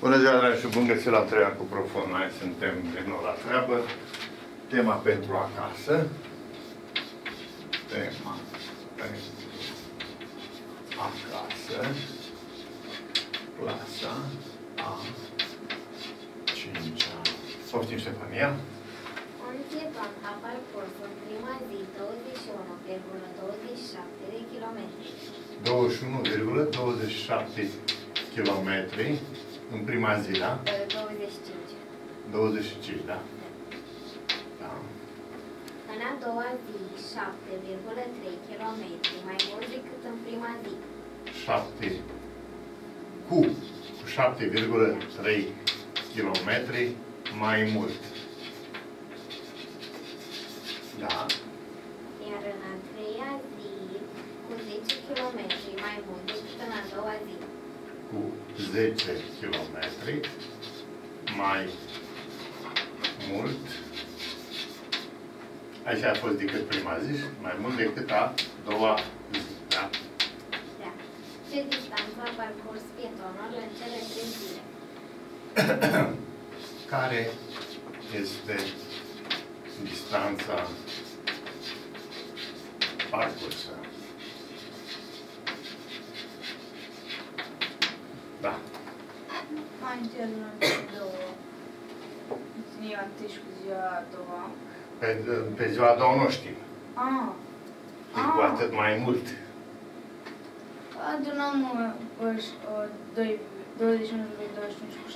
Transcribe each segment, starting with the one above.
Bună ziua, dragi și bun găsit la treia cu Profon. Hai, suntem din nou la treabă. Tema pentru acasă. Tema pentru acasă. Clasa a 5 -a. Poftim, Ștefania. Unție Panca parcurs în prima zi 21,27 de kilometri. 21,27 km în prima zi, da? 25. 25, da? Da. În a doua zi 7,3 km, mai mult decât în prima zi. 7 cu 7,3 km mai mult. Da. Iar în a treia zi cu 10 km, mai mult decât în a doua zi. Cu 10 km mai mult. Așa a fost decât prima zi, mai mult decât a doua zi. Da? Da. Ce distanță a parcurs pietonul în cele trei zile? Care este distanța parcursă? Da. Mai întâi adunăm pe două. Ziua întâi și cu ziua a doua. Pe, pe ziua a doua nu știm. Ah, E cu atât mai mult. adunăm uh, uh, doi- 21,25 cu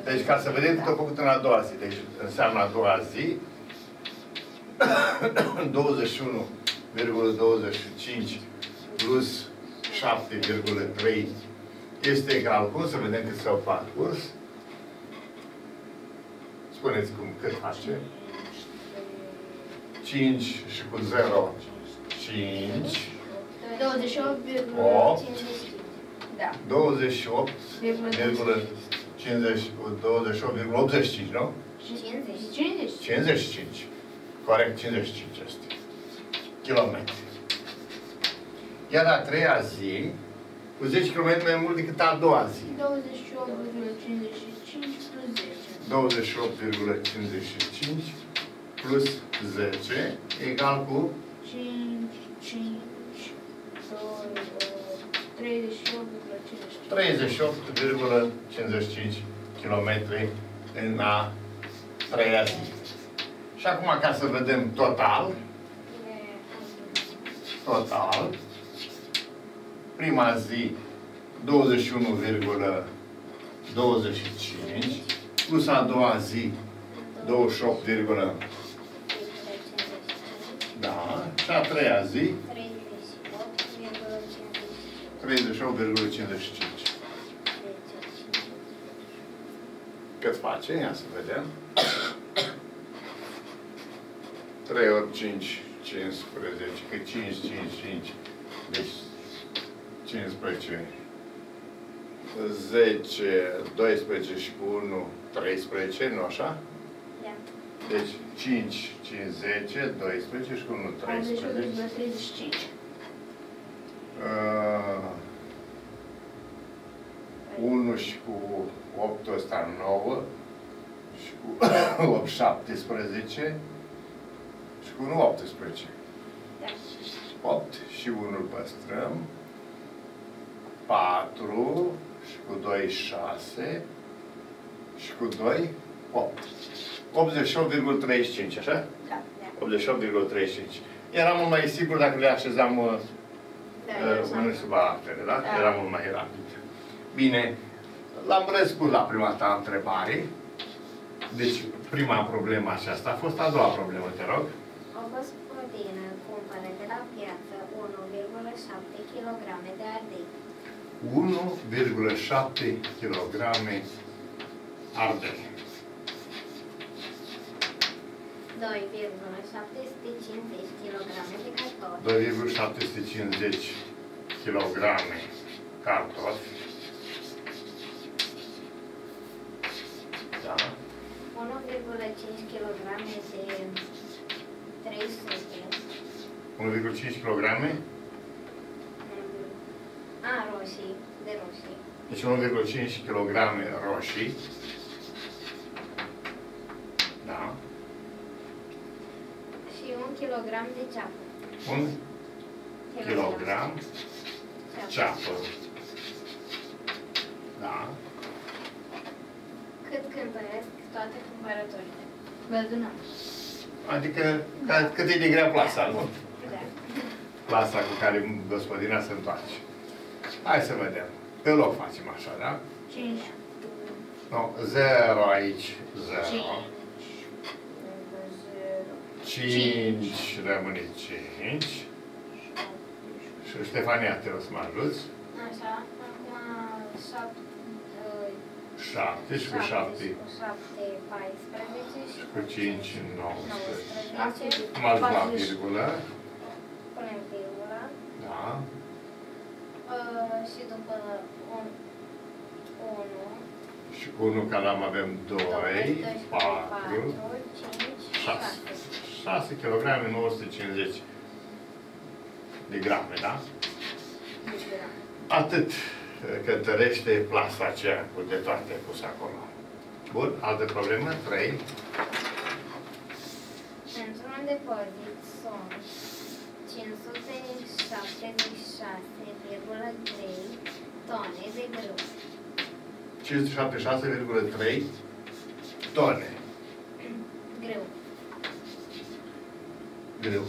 7,3. Deci ca să vedem cât a făcut în a doua zi. Deci înseamnă a doua zi 21,25 plus 7,3 este egal cum? Să vedem cât s-au parcurs. Spuneți cum, cât face? 5 și cu 0, 5, 28,55. Da. 28, 50, 28,85, nu? Și 50. 50. 55. Corect, 55 este. Kilometri. Iar a treia zi, cu 10 km mai mult decât a doua zi. 28,55 plus 10. 28,55 plus 10 egal cu 5, 5, 2, 38,55. 38,55 km în a treia zi. Și acum, ca să vedem total, total, prima zi 21,25 plus a doua zi 28, da, și a treia zi 38,55. Cât face? Ia să vedem. 3 ori 5, 15, că 5, 5, 5. Deci 15, 10, 12 și cu 1, 13, nu așa? Da. Deci 5, 5, 10, 12 și cu 1, 13. 38,35. Uh, 1 și cu 8 ăsta 9 și cu 8, 17 și cu 1, 18. Da. 8 și 1 îl păstrăm. 4 și cu 2, 6 și cu 2, 8. 88,35, așa? Da. Da. 88,35. Era mult mai sigur dacă le așezam uh, Da, uh, așa. unul sub altele, da? Da. Era mult mai rapid. Bine, l-am răspuns la prima ta întrebare. Deci, prima problemă aceasta a fost a doua problemă, te rog. O gospodină cumpără de la piață 1,7 kg de ardei. 1,7 kg ardei. 2,750 kg de cartofi. 2,750 kg cartofi. Da. 1,5 kg de 300. 1,5 kg A, roșii, de roșii. Deci 1,5 kg roșii. Da. Și un kilogram de ceapă. Un kilogram ceapă. Da. Cât cântăresc toate cumpărăturile. Văzunăm. Adică ca, cât e de grea plasa, nu? Da. Plasa cu care gospodina se întoarce. Hai să vedem. Pe loc facem așa, da? 5. Nu, 0 aici, 0. 5. 5 rămâne 5. Și Ștefania, te rog să mă ajuți. Așa, acum 7, 7 și cu 7 cu 7, 14 și cu 5, 19. 19. Am ajuns la virgulă. Punem virgula. Da. Uh, și după 1, Și cu 1 calam avem 2, 4, 5, 6. 6 kg 950 de grame, da? Atât cântărește plasa aceea cu de toate puse acolo. Bun, altă problemă? 3. Pentru un depozit sunt 576,3 tone de grâu. 576,3 tone grâu. grâu.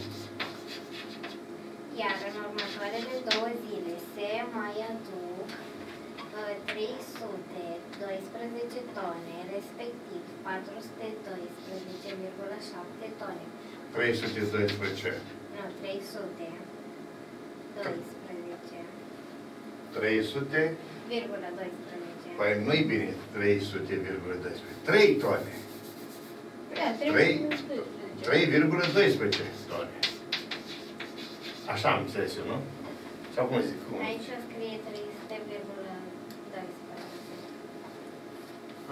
Iar în următoarele două zile se mai aduc uh, 312 tone, respectiv 412,7 tone. 312. Nu, 312. 300. Virgulă 12. Păi nu-i bine 300,12. 3 tone. Da, Trei. 3. 3,12 tone. Așa am înțeles eu, nu? Sau cum zic? Cum? Aici o scrie 300,12.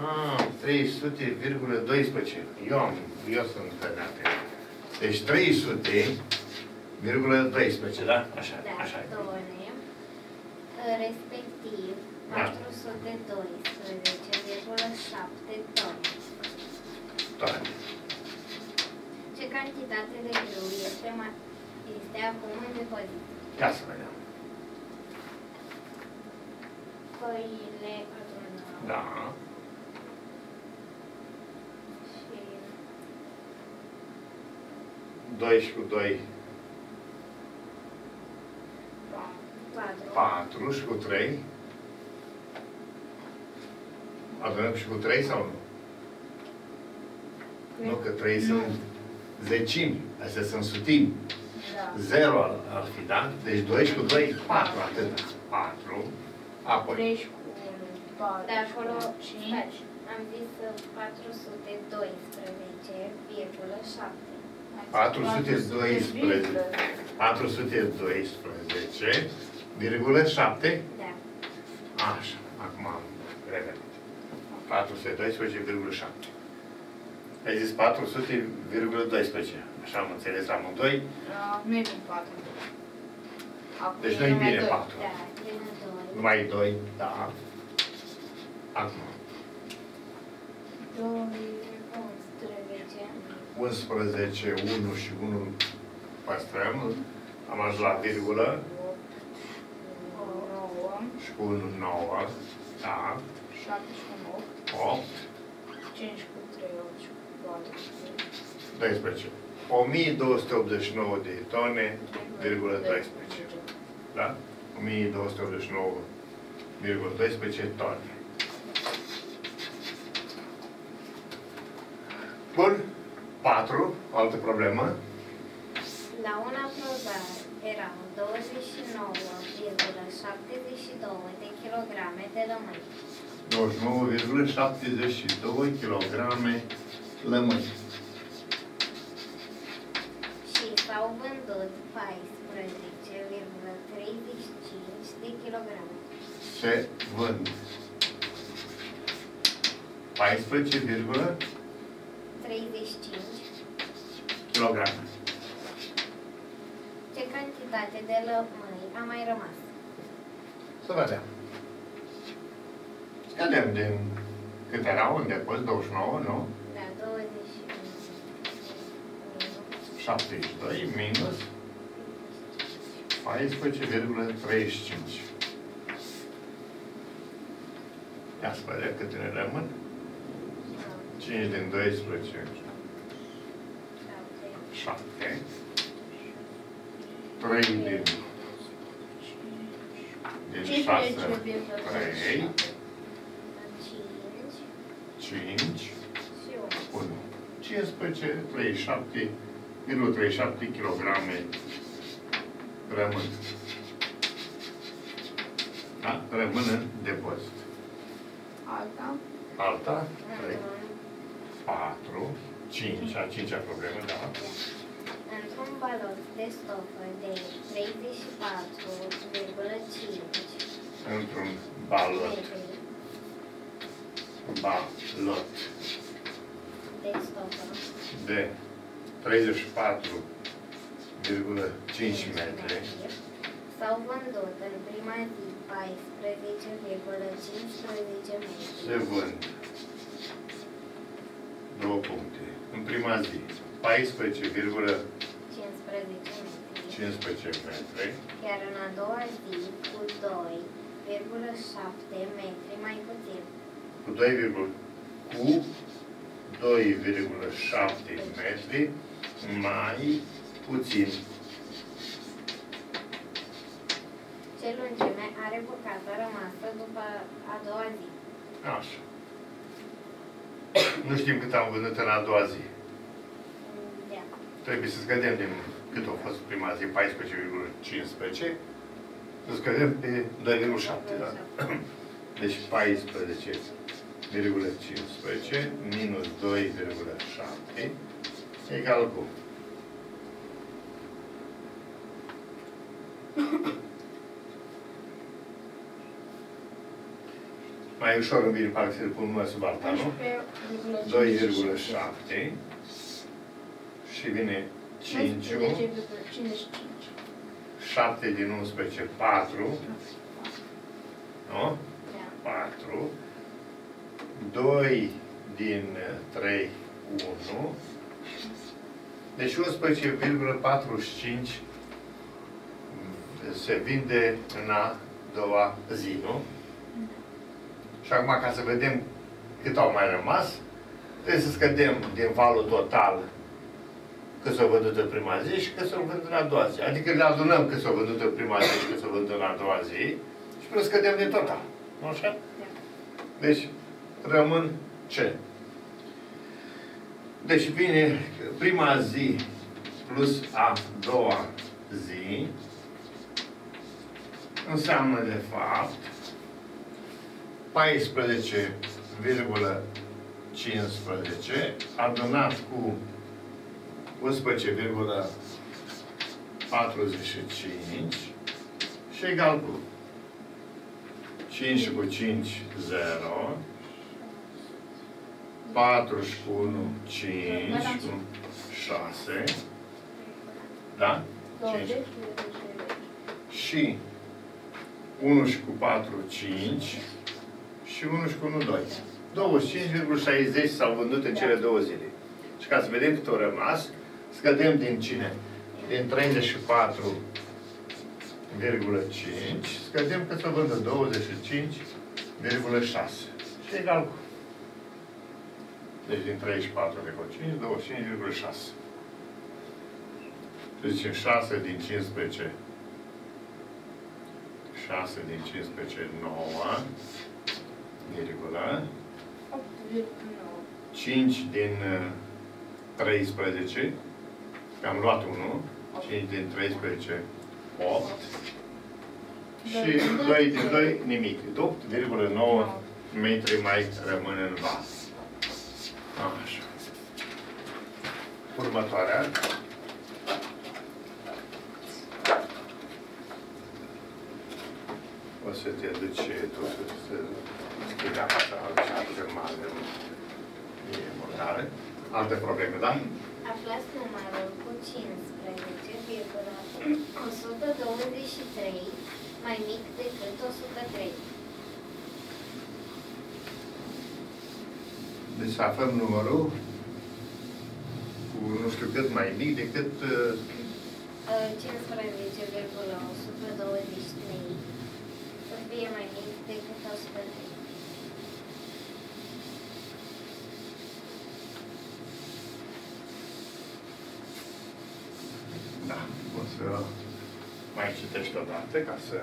Ah, 300,12. Eu am, eu sunt tăneate. Deci 300,12, da? Așa, Da, așa. e. tone. Respectiv Da. 412,7 tone. Tone. Ce cantitate de grâu este, mai, este acum în depozit? Ia să vedem. Păile adunau Da. și 2 și cu 2, 4. 4 și cu 3. Adunăm și cu 3 sau nu? Nu, că 3 sunt zecimi, astea sunt sutimi. Da. 0 ar, ar fi, da? Deci 2 și cu 2, 4, atât. 4. Apoi, 3 și cu 4. De acolo, 5. stai, am zis uh, 412,7. 412. 412, virgulă 7. Da. Așa, acum am revenit. 412,7. Ai zis 400,12. Așa am înțeles amândoi. Nu e bine 4. Acum Deci e nu-i numai bine doi. 4. Da, plină 2. Numai 2, da. Acum, 2, 11. 11, 1 și 1 păstrăm. Am ajuns la virgulă 9, și cu 1, 9. Da. 7 și cu 8, 8, 5 cu 3, 8 și cu 4. 12. 1289 de tone, virgulă 12. Da? 1289,12 tone. Bun. 4. Altă problemă. La un aprobare erau 29,72 de kilograme de lămâi 29,72 kg lămâi. și s-au vândut 14,35 de kilograme. Se vând 14,35 35. Kg. Ce cantitate de lămâi a mai rămas? Să vedem. Scădem din cât era un depozit, 29, nu? Da, 21. 72 minus 14,35. Ia să vedem câte ne rămân. 5 din 12, 7. 3 din, din 6, 3, 5, 1. 15, 37, 37 kg rămân. Da? Rămân în depozit. Alta. Alta, 3, 4, 5, a cincea problemă, da. Într-un balot de stofă de 34,5 Într-un balot, metri balot. De stofă de 34,5 metri. S-au vândut în prima zi 14,15 metri. se vând. Două puncte. În prima zi, 14,15 15 metri, metri, iar în a doua zi cu 2,7 metri mai puțin. cu 2, cu 2,7 metri mai puțin. Ce lungime are bucata rămasă după a doua zi? Așa. Nu știm cât am vândut în a doua zi. Da. Trebuie să scădem din cât a fost prima zi, 14,15, să scădem pe 2,7, da? Deci 14,15 minus 2,7 egal cu Mai ușor îmi vine parcă să le pun una sub alta, nu? 2,7 și vine 5 10,55. 7 din 11, 4, nu? Da. 4, 2 din 3, 1, deci 11,45 se vinde în a doua zi, nu? Și acum, ca să vedem cât au mai rămas, trebuie să scădem din valul total cât s-au vândut în prima zi și cât s-au vândut în a doua zi. Adică le adunăm cât s-au vândut în prima zi și cât s-au vândut în a doua zi și plus scădem din total. Nu așa? Deci, rămân ce? Deci vine prima zi plus a doua zi înseamnă de fapt 14,15 adunat cu 11,45 și egal cu 5 cu 5, 0, 4 și cu 1, 5, cu 6, da? 5. 20, Și 1 și cu 4, 5 și 1 și cu 1, 2. 25,60 s-au vândut în cele două zile. Și ca să vedem cât au rămas, scădem din cine? Din 34,5, scădem cât s-au vândut 25,6. Și egal cu. Deci din 34,5, 25,6. Deci zicem 6 din 15 6 din 15, 9, virgulă, 8,9. 5 din uh, 13, că am luat 1, 5 din 13, 8, și 2 din 2, nimic. 8,9 metri mai rămân în vas. Așa. Următoarea. O să te duci tu să să scrii asta, altceva mare. E măcare. Alte probleme, da? Aflați numărul cu 15,123 mai mic decât 103. Deci să aflăm numărul cu nu știu cât mai mic decât uh, 15,123 să fie mai mic decât 103. Da, o să mai citești odată ca să...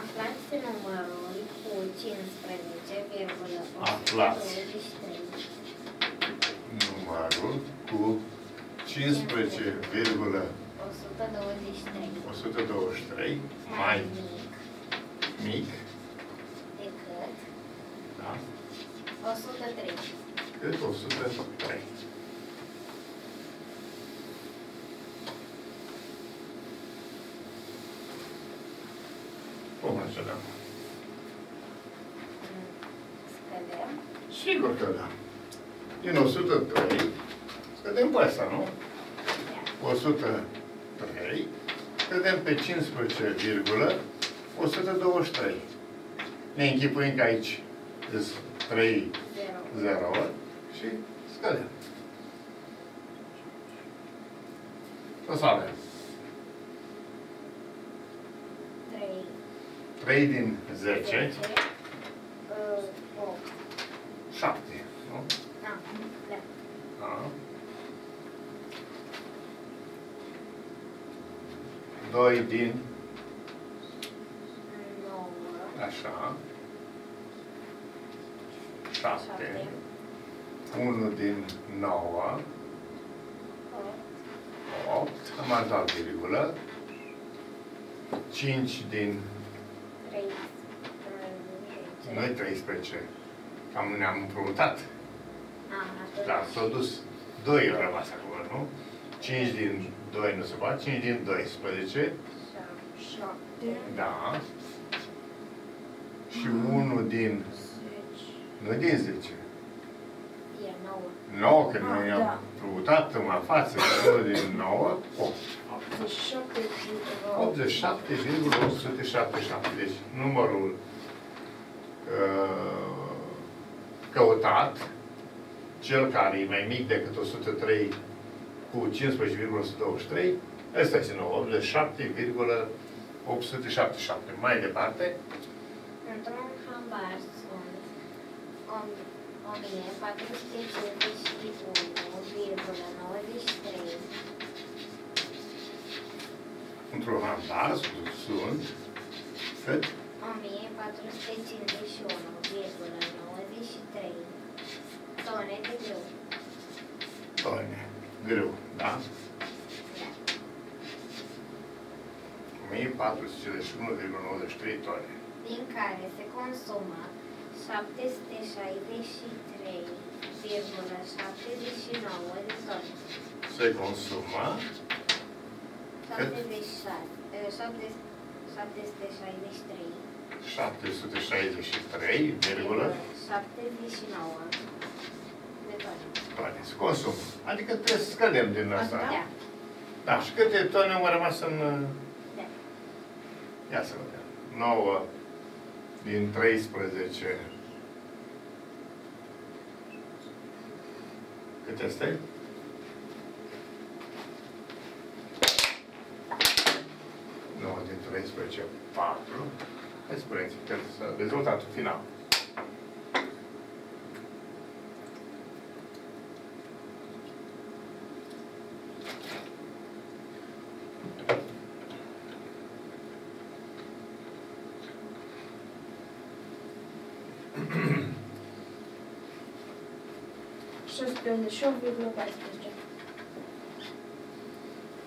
Aflați numărul cu 15,123 Aflați. numărul cu 15,123 123 mai mic. mic, decât? Da, 103. cât? 103. Cum să dăm? Scădem. Sigur că da. Din 103, scădem pe asta, nu? Da. 103, scădem pe 15, virgulă, 123. Ne închipuim că aici sunt 3 0. 0 și scădem. O să avem 3. 3 din 10, 10. 8. 7, nu? Da. Da. Da. 2 din, 9. așa, 7, 7. 1 din 9, 8. 8, am arătat virgulă, 5 din 3. noi 13, cam ne-am împrumutat, Ah, dar s-a dus 2 au rămas acolo, nu? 5 din 2 nu se poate, 5 din 12, 7, da, și 1 din, 10, nu din 10, E 9. 9, că noi Ah, am da. împrumutat în față, 1 din 9, 8. 87, 87,877. Deci numărul uh, căutat, cel care e mai mic decât 103 cu 15,123, ăsta este nou, 87,877. Mai departe, Într-un hambar sunt 1451,93 într-un handar sunt cât? 1451,93 tone de grâu. Tone. Grâu, da? Da. 1451,93 tone. din care se consumă 763,79 de tone. Se consumă 76, eh, 7 763 763, virgulă, 79 de tone. tone. Se consumă. Adică trebuie să scădem din asta. Da. Da, și câte tone au rămas în... Da. Ia să vedem. 9 din 13. Cât este? Nouă din 13, 4. Hai spuneți, că rezultatul final.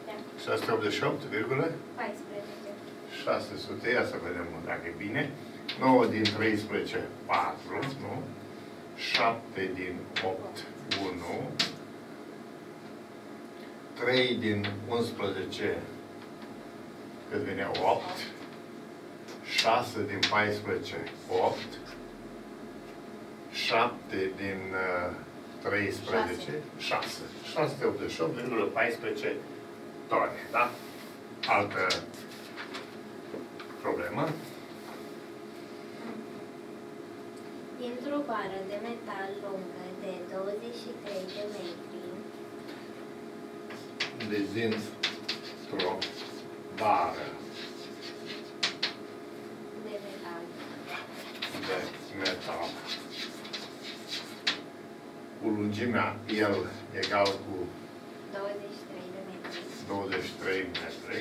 Da. 688, virgulă? 14. 600, ia să vedem dacă e bine. 9 din 13, 4, nu? 7 din 8, 1. 3 din 11, cât vine 8. 6 din 14, 8. 7 din uh, 13, 6. 688,14 tone, da? Altă problemă. Dintr-o bară de metal lungă de 23 de metri, Deci dintr-o bară de metal de metal cu lungimea L egal cu 23 de metri, 23 metri,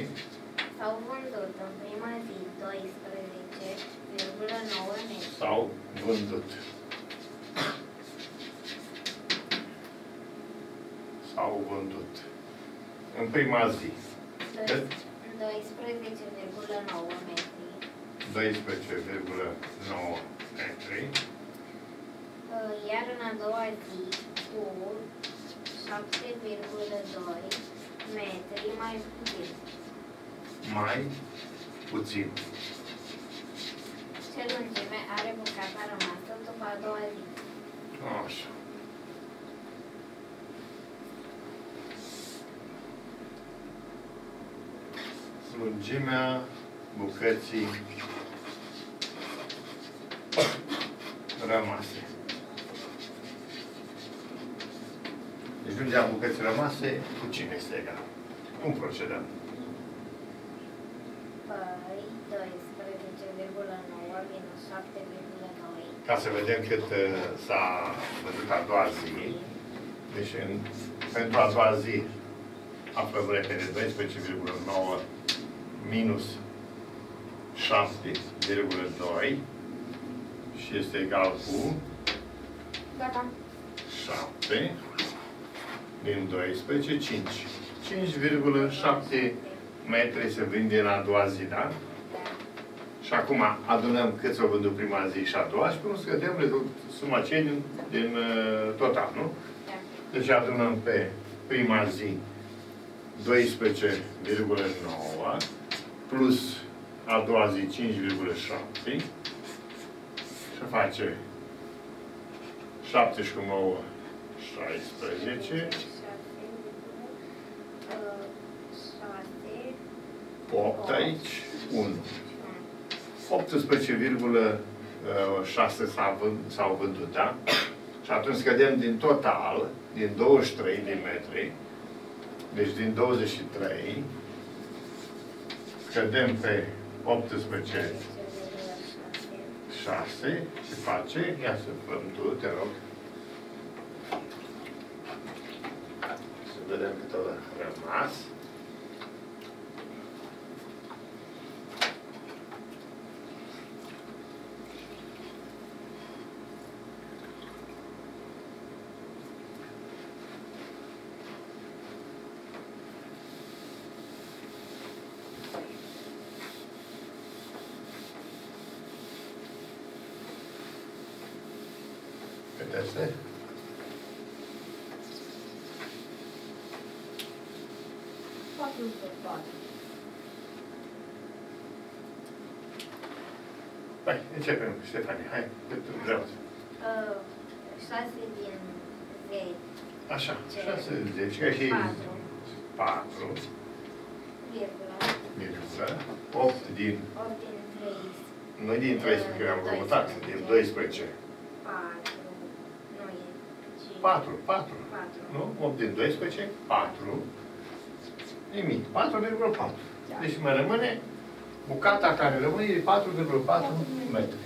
s-au vândut în prima zi 12,9 metri. sau vândut. Sau vândut. În prima zi, Cât? 12,9 metri, 12,9 metri, uh, iar în a doua zi cu 7,2 metri mai puțin. mai puțin. Ce lungime are bucata rămasă după a doua zi? Așa. Lungimea bucății rămase. Deci lungimea bucății rămase cu cine este egal? Cum procedăm? Păi, 12,9 minus 7,2. Ca să vedem cât uh, s-a văzut a doua zi. Deci în, pentru a doua zi aflăm repede 12,9 minus 7,2 și este egal cu Gata. 7 din 12, 5. 5,7 metri se vinde în a doua zi, da? Și acum adunăm cât s-au vândut prima zi și a doua și până scădem rezult- suma ce din, din uh, total, nu? Da. Deci adunăm pe prima zi 12,9 plus a doua zi 5,7 și face 7 și cu 9, 16, 8 aici, 1. 18,6 s-a vând- s-au vândut, da? Și atunci scădem din total, din 23 de metri, deci din 23, scădem pe 18, 6 și face, ia să făm tu, te rog. Să vedem cât a rămas. Cât este? Patru pe patru. Hai, începem, Ștefanie, hai, cât vreau. Uh, 6 din 10. Așa, 6, 10, ca și 4, Virgulă. virgulă, 8 din, 8 din 3. nu din 13, că am votat, din 12. 4. Nu e. ci 4, 4, 4. nu? 8 din 12, 4. Nimic, 4,4. Deci mai rămâne, bucata care rămâne e 4,4 metri.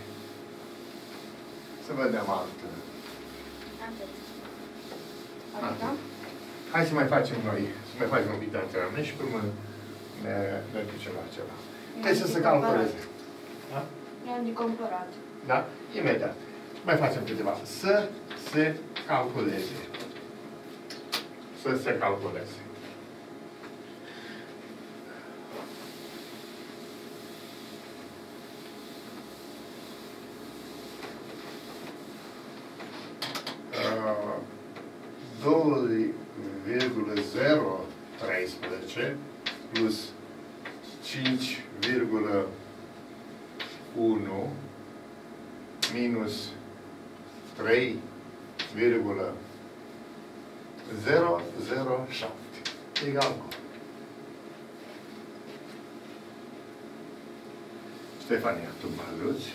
Să vedem altă. Atât. Atât. Hai să mai facem noi, să mai facem un pic de antrenament și până ne, ne ducem la ceva. Trebuie să se calculeze. Da? I-am de cumpărat. Da? Imediat. Mai facem câteva. Să se calculeze. Să se calculeze. Uh, 2,013 plus 5,1 minus 3,007 egal cu. Stefania, tu mă ajuți,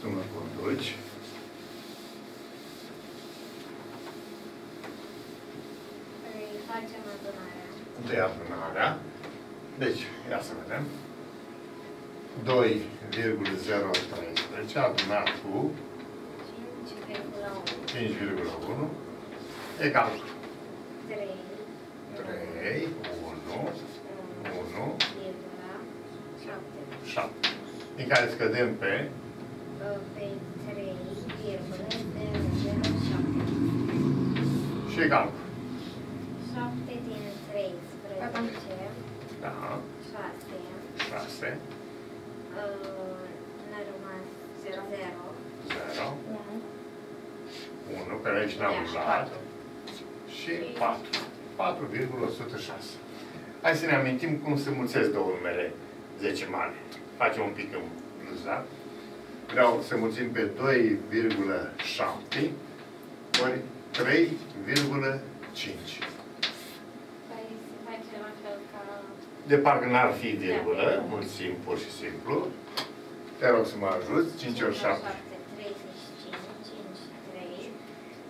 tu mă conduci. Facem adunarea. Întâi adunarea. Deci, ia să vedem. 2,013 adunat cu 5,1. 5,1 egal 3. 3, 1, 1, 7. 7. Din care scădem pe Pe 3,007. și egal. 7 din 13. Da, 6. 6, Ne-a rămas 0. 0, 1. 1, pe aici n-am luat, 4. Și 4. 4,106. Hai să ne amintim cum se mulțesc două numere decimale. Facem un pic în plus, da? Vreau să mulțim pe 2,7 ori 3,5. Păi se face la fel ca... De parcă n-ar fi virgulă, mulțim pur și simplu. Te rog să mă ajuți. 5 ori 7. 35, 5, 3,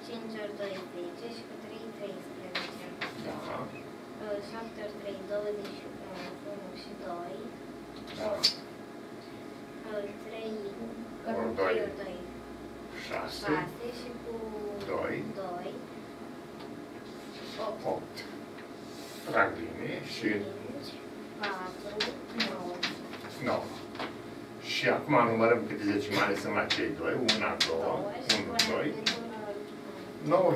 5 ori 2, 10 și cu 3, 13. Da. 7 ori 3, 21, 1 și 2. Da. 3 Ori 3 doi. ori 2, 6, 6 și cu Doi. 2, 8, 8. Trag linie și 5, 4, 9. 9. Și acum numărăm câte decimale sunt la cei doi. 1, 2,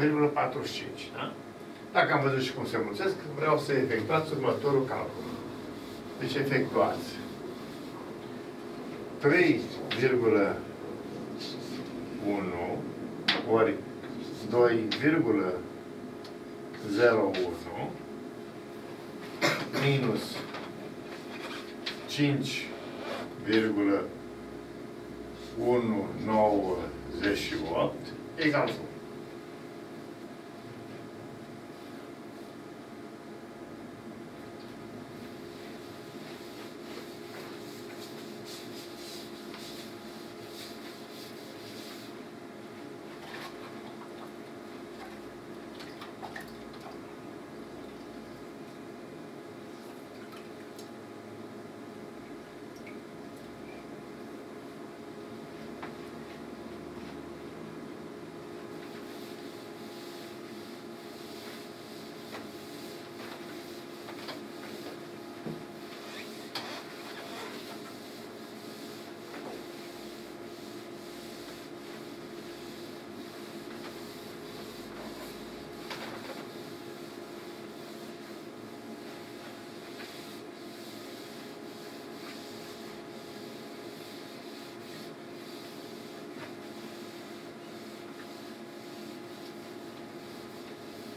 1, 2, 9,45, da? Dacă am văzut și cum se mulțesc, vreau să efectuați următorul calcul. Deci efectuați 3,1 ori 2,01 minus 5,198 egal 1.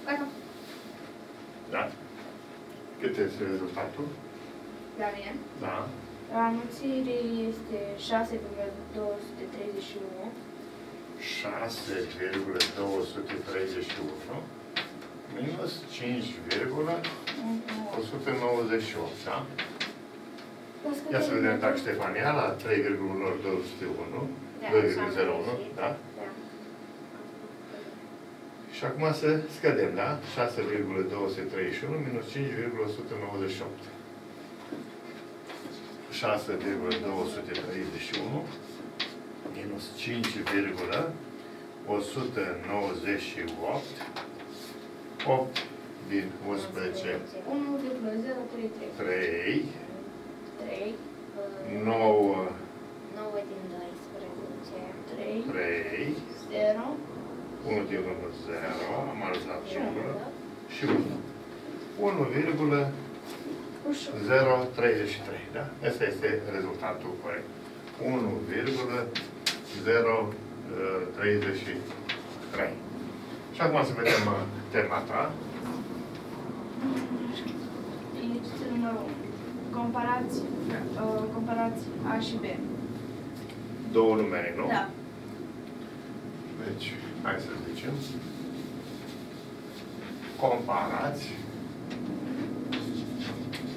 Gata. Da? Cât este rezultatul? La mine. Da. La înmulțire este 6,231 6,231 minus 5,198, da? Ia să vedem dacă Ștefania la 3,201, Da, 2,01, da? Da. Și acum să scădem, da? 6,231 minus 5,198. 6,231 minus 5,198 8 din 11 1,033 3 3 9 9 din 12. 3 3 0 1 din 1 0 am ajuns Și singură unu. și 1 1,033 ușor. da? Asta este rezultatul corect 1,033 și acum să vedem uh, tema ta Exercițiul numărul 1. Comparați, uh, comparați A și B. două numere, nu? Da. Deci, hai să zicem. Comparați.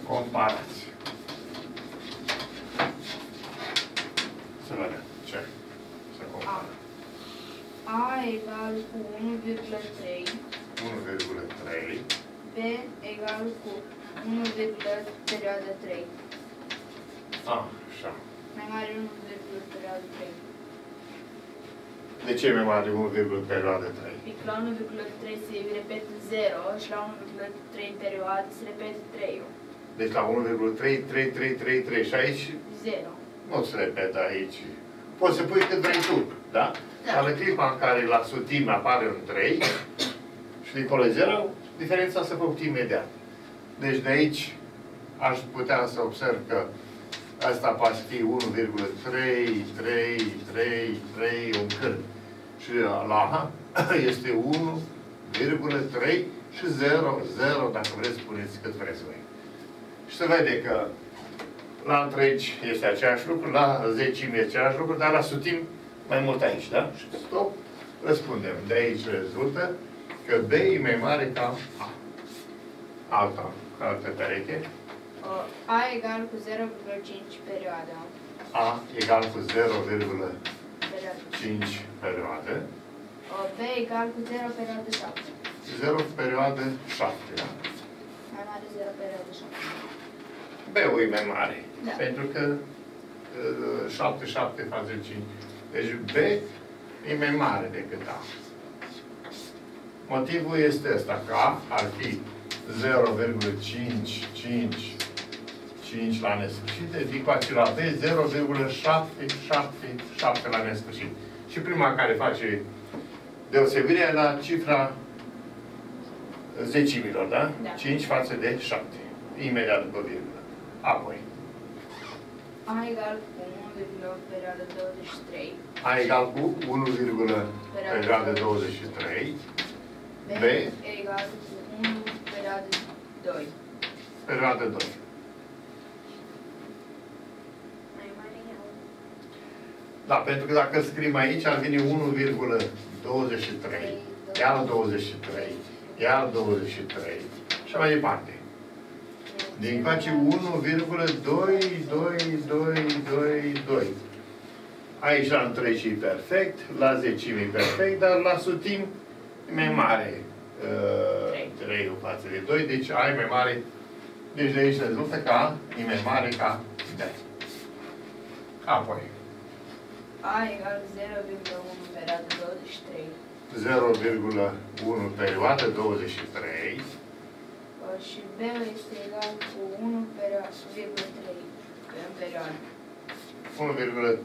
Comparați. Să vedem ce să comparăm. A egal cu 1,3 1,3 B egal cu 1, perioada 3. A, așa. Mai mare 1, perioada 3. De ce e mai mare 1, perioadă 3? Adică la 1,3 se repetă 0 și la 1,3 perioadă se repetă 3 Deci la 1,3, 3, 3, 3, 3 și aici 0. nu se repetă aici. Poți să pui cât vrei tu, da? Da. Dar în clipa în care la sutim apare un 3 și dincolo e 0, diferența se făcut imediat. Deci de aici aș putea să observ că asta poate fi 1,3, 3, 3, 3, un cârd. Și la A este 1,3 și 0, 0, dacă vreți, spuneți cât vreți voi. Și se vede că la întregi este aceeași lucru, la zecime este același lucru, dar la sutim mai mult aici, da? Și stop, răspundem. De aici rezultă că B e mai mare ca A. Alta, altă pereche. Uh, A egal cu 0,5 perioada. A egal cu 0,5 Perioada. perioadă. Uh, B egal cu 0 perioada 7. 0 perioadă 7, da? Mai mare 0 perioada 7. B-ul e mai mare. Da. Pentru că uh, 7, 7 face 5. Deci B e mai mare decât A. Motivul este ăsta, că A ar fi 0,555 la nesfârșit, deci face la B 0,777 la nesfârșit. Și prima care face deosebirea la cifra zecimilor, da? Da. 5 față de 7. Imediat după virgulă. Apoi, A egal cu 1,8 perioada 23. A egal cu 1, perioadă 23, B, B. egal cu 1 perioada 2. perioadă 2. Mai mare iau. Da, pentru că dacă scriem aici, ar veni 1,23, iar 23, iar 23 și mai departe. Din face 1,22222. Aici la întregi e perfect, la zecime e perfect, dar la sutim e mai mare. Uh, 3 față de 2, deci ai mai mare. Deci de aici rezultă că A e mai mare ca B. Apoi, A egal 0,1 perioada 23. 0,1 perioadă 23, Uh, Și B este egal cu 1 perioada 1,3 în perioadă. 1,3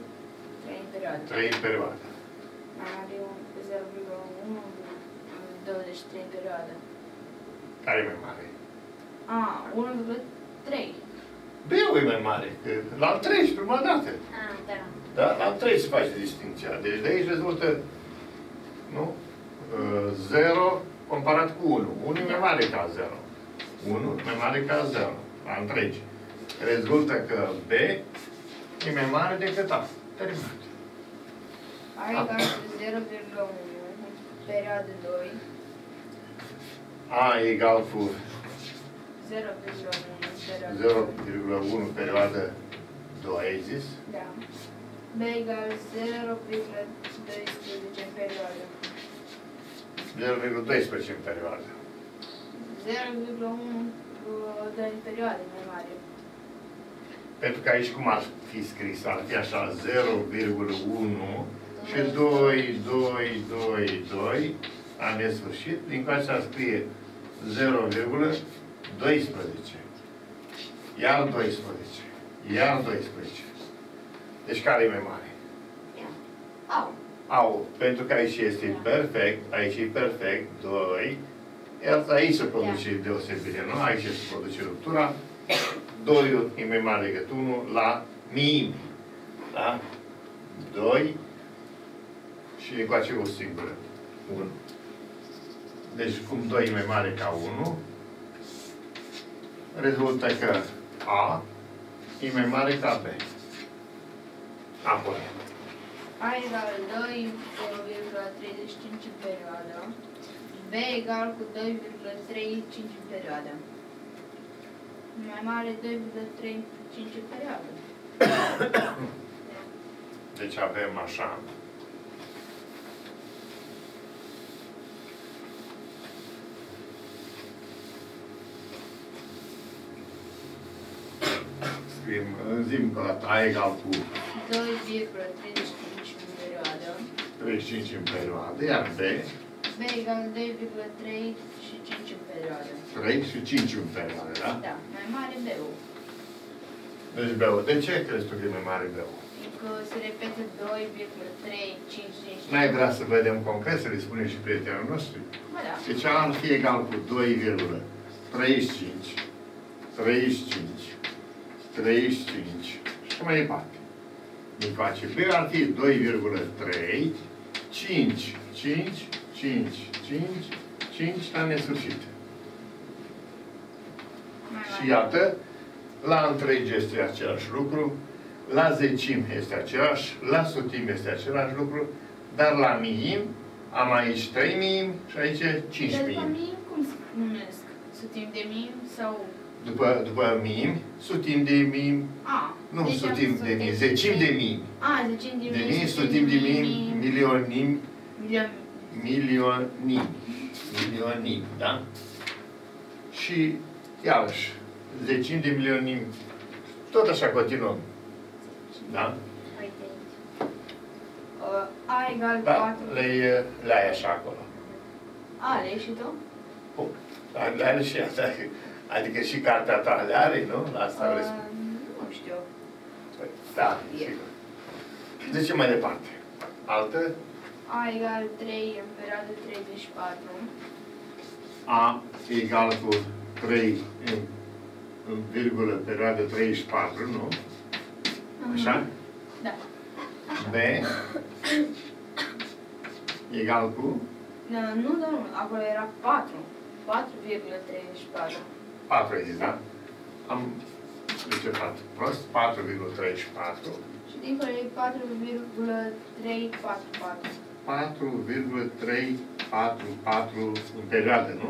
3 în perioadă. perioadă. Mai are un 0,1 23 în perioadă. Care e mai mare? A, 1,3. B-ul e mai mare, că la 3 prima dată. Ah, da. Da? La 3 se face distinția. Deci de aici rezultă, nu? 0 comparat cu 1. 1 e mai mare ca 0. 1 mai mare ca 0. La întregi. Rezultă că B e mai mare decât A. Terminat. A egal cu 0,1 în perioada 2. A egal cu 0,1 în perioada 2. 0,1 perioadă 2, ai zis? Da. B egal 0,12 în perioadă. 0,12 în perioadă. 0,1 2 în perioadă mai mare. Pentru că aici cum ar fi scris? Ar fi așa 0,1 și 2, 2, 2, 2 la nesfârșit, din care s-ar scrie 0,12. Iar 12. Iar 12. Deci care e mai mare? Au. Au, pentru că aici este perfect, aici e perfect, 2, iar aici se produce deosebire, nu? Aici se produce ruptura. 2 e mai mare decât 1 la minim. Da? 2 și din coace o singură. 1. Deci, cum 2 e mai mare ca 1, rezultă că A e mai mare ca B. Apoi, A egal 2, 0,35 în perioadă. B egal cu 2,35 în perioadă. Mai mare 2,35 în perioadă. Deci avem așa. Scrim, zim că la A egal cu 2,35 în perioadă. 35 în perioadă, iar B, B egal 2,3 și 5 în perioadă. 3 și 5 în perioadă, da? Da, mai mare B-ul. Deci B-ul. De ce crezi tu că e mai mare B-ul? Adică se repete 2,3, 5, 5. N-ai vrea să vedem concret, să le spunem și prietenilor noștri? Ba da. Deci A ar fi egal cu 2,35, 35, 35 și mai departe. Din face B ar fi 2,3, 5, 5, 5, 5, 5 la nesfârșit. Mai Și mare. iată, la întregi este același lucru, la zecim este același, la sutim este același lucru, dar la miim am aici 3 miim și aici 5 Dar la miim. mine cum se numesc? Sutim de mim sau... După, după miim, sutim de miim, A. nu deci sutim am de miim, zecim de miim. A, zecim de De mim, miim, sutim de miim, milionim, Milion. milionim. Milionim, da? Și, iarăși, zecim de milionim, tot așa continuăm. Da? Uite aici. Uh, A egal Da? 4. Le, le ai așa acolo. A, le și tu? Oh, Le are și asta. Adică și cartea ta le are, nu? La asta Uh, răspund. nu știu. Da, sigur. Zicem mai departe. Altă? A egal 3 în perioadă 34. A egal cu 3 în, în virgulă perioadă 34, nu? Așa? Da. B egal cu Nu, nu, domnul, acolo era 4. 4,34. 4, ai zis, da? Am încercat prost, 4,34. Și dincolo e 4,344. 4,344 în perioadă, nu?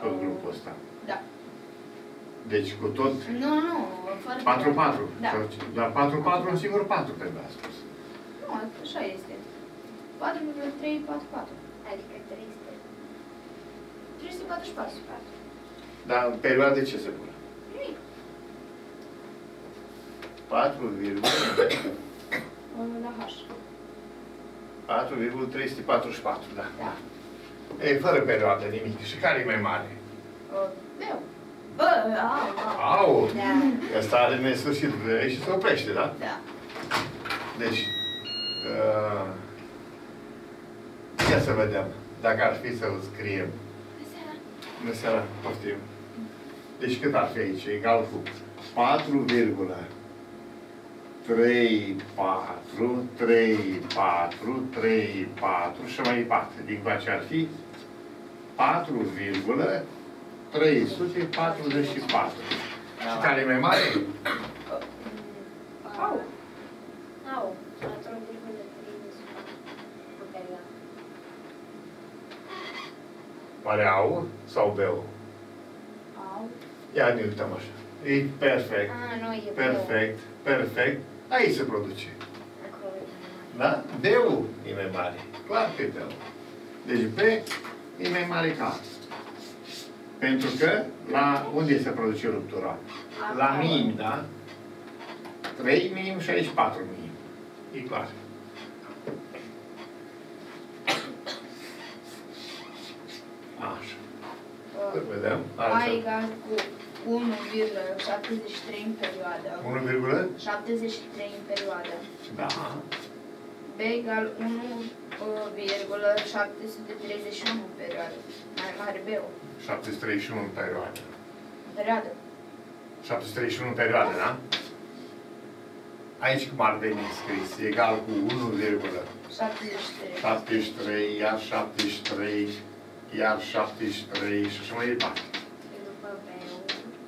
Tot grupul ăsta. Da. Deci cu tot Nu, nu, fără 4-4. Da. Dar 4-4 un singur 4 pe a spus. Nu, așa este. 4,344. Adică 300. 344. Dar în perioade ce se pune? Nimic. 4, La H. 4,344, da. Da. E fără perioadă nimic. Și care e mai mare? Uh, Meu. Bă, au, au. Au! Da. Ăsta are nesfârșit vrei și se oprește, da? Da. Deci, uh, ia să vedem. Dacă ar fi să-l scriem. Bună seara, poftim. Deci cât ar fi aici? Egal cu 4, 3, 4, 3, 4, 3, 4 și mai departe. Din ce ar fi 4, 344. Și care e mai mare? Au. Au. 4,34 în perioadă. Oare au sau beu? Au. Ia ne uităm așa. E perfect. A, nu, e Perfect. Perfect. Aici se produce. Acolo e mai mare. Da? B-ul e mai mare. Clar că e B-ul. Deci B e mai mare ca A. Pentru că la unde se produce ruptura? La minim, da? 3 minim și aici 4 minim. E clar. Așa. Să vedem. A Altfel. egal cu 1,73 în perioadă. 1, virgulă? 73 în perioadă. Da. B egal 1,731 în perioadă. Mai mare B-ul. 731 în perioadă. În perioadă. 731 în perioadă, da? Aici cum ar veni scris? Egal cu 73. 1,73, iar 73, iar 73 și așa mai departe. Și după B-ul.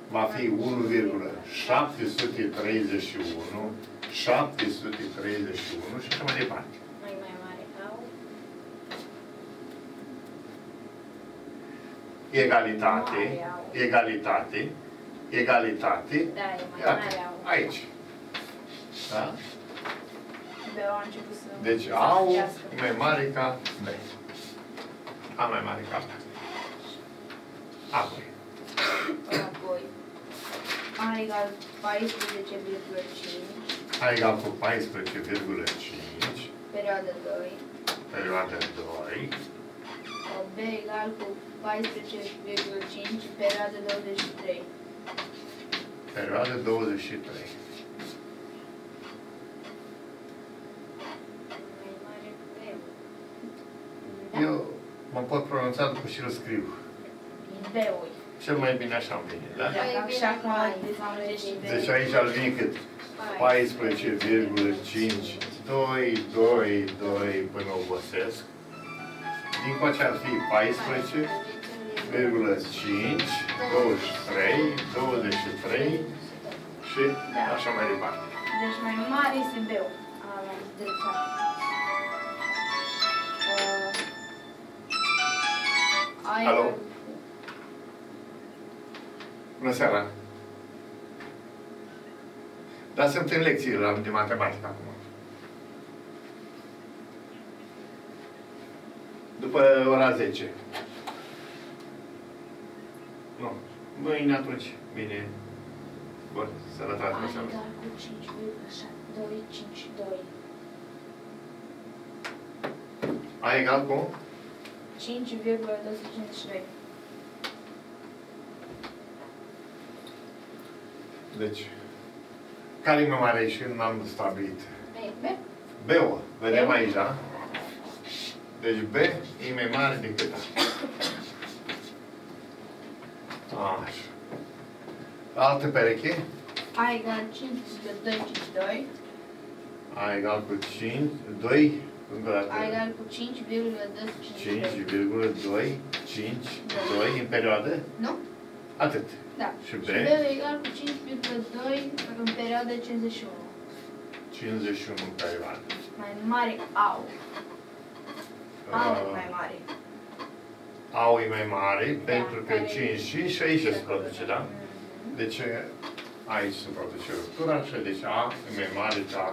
Va fi 1,731, 731 și așa mai departe. Mai mai mare au. Egalitate, Mare au. egalitate, egalitate, Da, e mai iată, mare au. aici. Da? B-ul a început să... Deci să au crească. e mai mare ca B. A mai mare ca B. Apoi. Apoi. A egal 14,5, A egal cu 14,5, perioada 2. perioada 2, Sau B egal cu 14,5, perioada 23. perioada 23. Mai mare cu eu. Eu mă pot pronunța după și îl scriu. B-ul. Cel mai bine așa îmi vine, da? Da, și acum dezamăgești B. Deci aici ar veni cât? 14,5, 2, 2, 2 până obosesc. Din coace ar fi 14, 0,5, 23, 23 și așa mai departe. Deci mai mare este B-ul. A egal Alo? cu- Bună seara! Dar sunt în lecții la de matematică acum. După ora 10. Nu. Mâine atunci. Bine. Bun. Sănătate. A pe seara. egal cu 5,252. A egal cu? 5,252. Deci, care e mai mare aici? N-am stabilit. B. B-ul. Vedem B. aici, da? Deci B e mai mare decât A. Așa. Altă pereche. A egal 5,252. A egal cu 5, 2, încă o dată. A egal cu 5,252. 5,2, 5, 2 în perioadă? Nu? Atât. Da. Și B? Și B egal cu 5,2 în perioada 51. 51 în perioadă. Mai mare au. Au Uh, mai mare. Au e mai mare, pentru că care- 5 și, și aici se produce, da? Mhm. Deci aici se produce ruptura și deci A e mai mare ca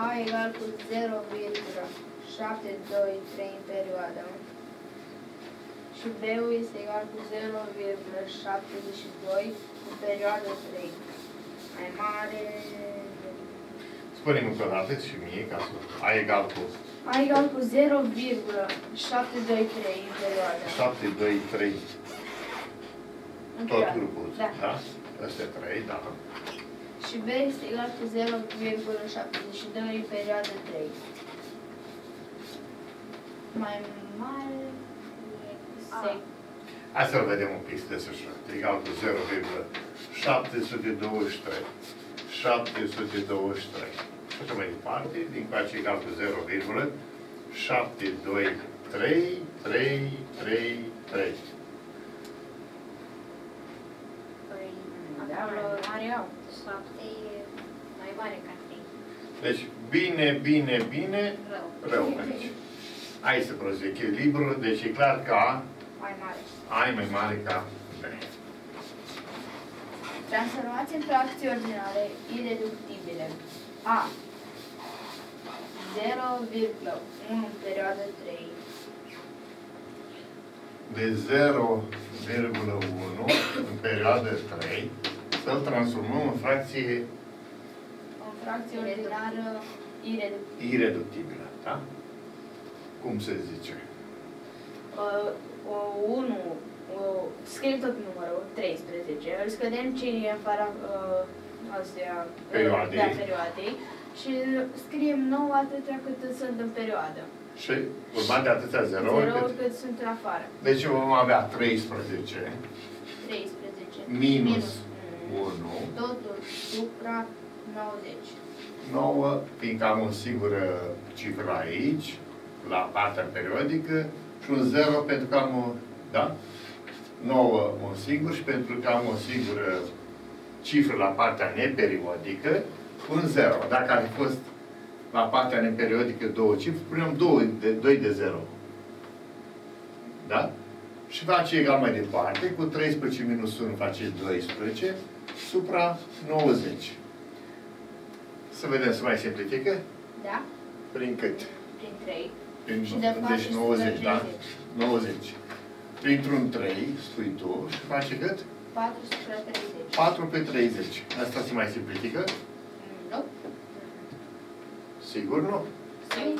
A egal cu 0,723 în perioadă. Și B-ul este egal cu 0,72 în perioada 3. Mai mare... Spune-mi încă o dată și mie, ca să... A egal cu A egal cu 0,723 în perioada. 7, 2, 3, În tot perioadă. grupul, Da. da? Astea 3, da. Și B este egal cu 0,72 în perioada 3. Mai mare... Se... Hai să-l vedem un pic de desfășurat. Egal cu 0,723. 723. Și așa mai departe, din coace egal cu 0,723, 3, 3, 3. Păi, Acolo mare au. șapte e mai mare ca trei. Deci, bine, bine, bine, Rău. rău aici. Aici se produce echilibru, deci e clar că A, Mai mare. A e mai mare ca B. Transformații în fracții ordinale ireductibile. A. 0,1 în perioada 3. De 0,1 în perioada 3, să-l transformăm în fracție În fracție ordinară ireductibilă. ireductibilă, da? Cum se zice? Uh, o 1, uh, scrie tot numărul, 13. Îl scădem ce e în fara uh, astea, uh, Perioadei. Da, perioadei. Și scriem 9 atâtea cât sunt în perioadă. Și urmat de atâția zerouri, Zerouri cât... cât sunt în afară. deci vom avea 13 13. minus unu. 1, Totul supra 90. 9, fiindcă am o singură cifră aici, la partea periodică, și un 0 pentru că am o, da? 9 un singur și pentru că am o singură cifră la partea neperiodică, un 0. Dacă ar fi fost la partea neperiodică două cifre, punem 2 de, 2 de 0. Da? Și face egal mai departe, cu 13 minus 1 face 12, supra 90. Să vedem să mai simplifică. Da? Prin cât? Prin 3. Prin, Și de fapt deci 90, da? 30. 90. printr-un 3, spui tu, și face cât? 4 supra 30. 4 pe 30. Asta se mai simplifică? Nu? Sigur nu. Prin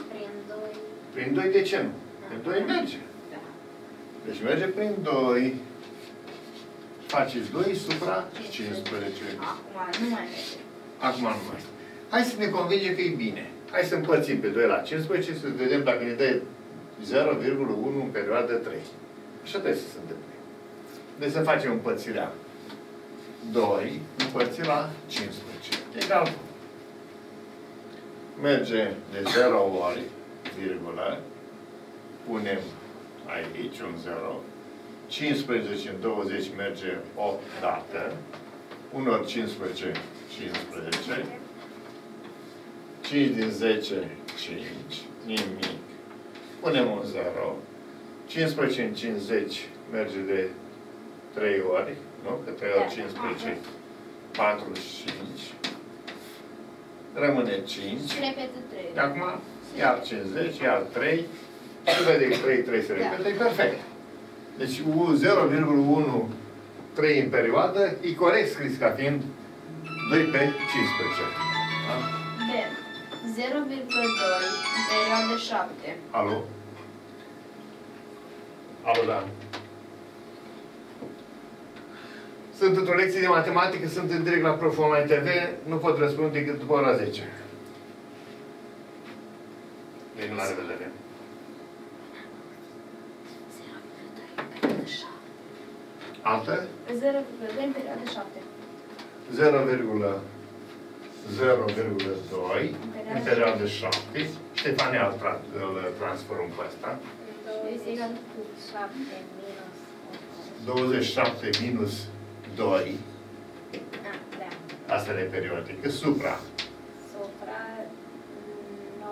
doi. Prin 2 de ce nu? Prin 2 merge. Da. Deci merge prin 2. Faceți 2 supra 15. Acum nu mai merge. Acum nu mai este. Hai să ne convingem că e bine. Hai să împărțim pe 2 la 15 să vedem dacă ne dă 0,1 în perioada 3. Așa trebuie să se întâmple. Deci să facem împărțirea 2 împărțit la 15. Egal. Merge de 0 ori, virgulă, punem aici un 0, 15 în 20 merge 8 dată, 1 ori 15, 15, 5 din 10, 5, nimic, punem un 0, 15 în 50 merge de 3 ori, nu? Că 3 ori 15, 45, rămâne 5, Și repetă 3. de acum, iar 50, iar 3, și vede că 3, 3 se repete, e perfect. Deci U 0,1 3 în perioadă, e corect scris ca fiind 2 pe 15. Da? B. 0,2 în perioada 7. Alo? Alo, da. Sunt într-o lecție de matematică, sunt în direct la Prof Online TV, nu pot răspunde decât după ora 10. Bine, la revedere. Altă? 0,2 în perioada 7. 0,0,2 în perioada 7. Ștefane îl, tra îl transformăm pe asta. Este egal cu 7 minus 27 minus 2, Da, da. asta e periodică, supra Supra mm,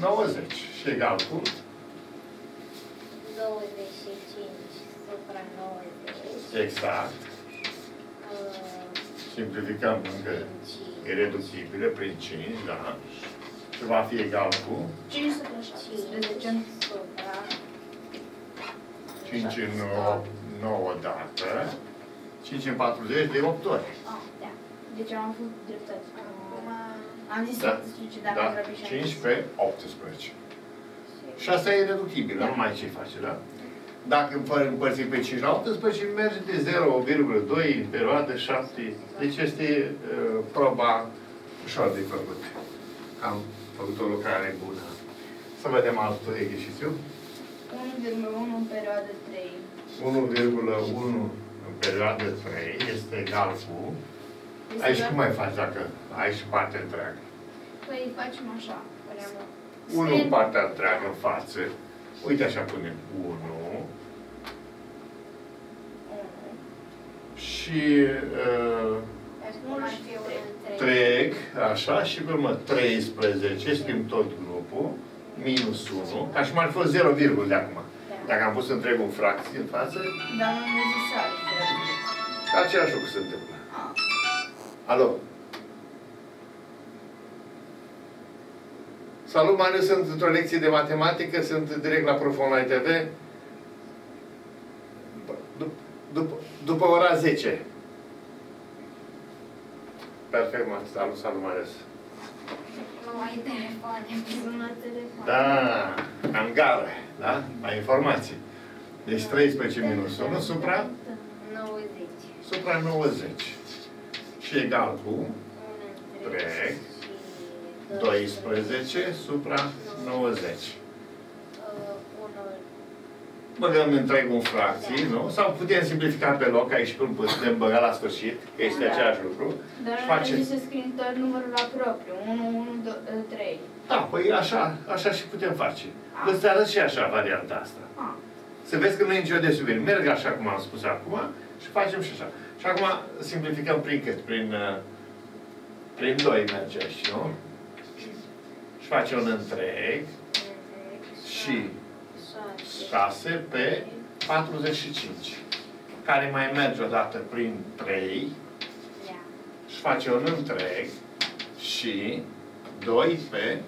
90. 90 și egal cu 25 supra 90. Exact. Uh, Simplificăm încă cinci. ireductibile prin 5, da. Și va fi egal cu 5 supra 17. supra 5 în 9, 9 dată, 5 în 40 de 8 ori. Ah, da. Deci am avut dreptate. Acum Am zis Da. 18, dar Da? am grăbit și am 5 zis. pe 18. Și asta e reductibilă, nu mai ce face, da? Dacă împăr- împărțim pe 5 la 18, merge de 0,2 în perioadă 7. Deci este uh, proba ușor de făcut. Am făcut o lucrare bună. Să vedem alt exercițiu. 1,1 în perioada 3. 1,1 în perioadă 3 este egal cu... Este Aici egal- cum mai faci dacă ai și partea întreagă? Păi facem așa. Punem 1 Scrie- partea întreagă în față. Uite așa punem 1 unu. Și uh, Acum ar fi un întreg. trec, așa, și pe urmă 13, schimb tot grupul, minus 1, ca și cum ar fi fost 0, virgul de acum. Dacă am pus întregul în fracții în față, Dar nu necesar. același lucru se întâmplă. Ah. Alo? Salut, Marius, sunt într-o lecție de matematică, sunt direct la Prof Online TV. După, după, după ora 10. Perfect, mă. Salut, salut, Marius. Nu ai telefoane. Sună telefon. Da, în gară, da? La informații. Deci 13 minus 1 supra, 90. supra 90. Și egal cu Un întreg. Trec. și 12 supra 90. Uh, unul Băgăm întregul în fracții, nu? Sau putem simplifica pe loc, aici cum putem băga la sfârșit, că este Da. același lucru. Dar Și nu face- trebuie să scriem tot numărul la propriu. 1, 1, 2, 3. Da, păi așa, așa și putem face. Vă să arăt și așa varianta asta. Ah. Să vezi că nu e nicio desubire. Merg așa cum am spus acum și facem și așa. Și acum simplificăm prin cât? Prin, uh, prin 2 merge aici, nu? Și facem un întreg întreg. și șase. 6 pe 45. Care mai merge odată prin 3 Da. și face un întreg și 2 pe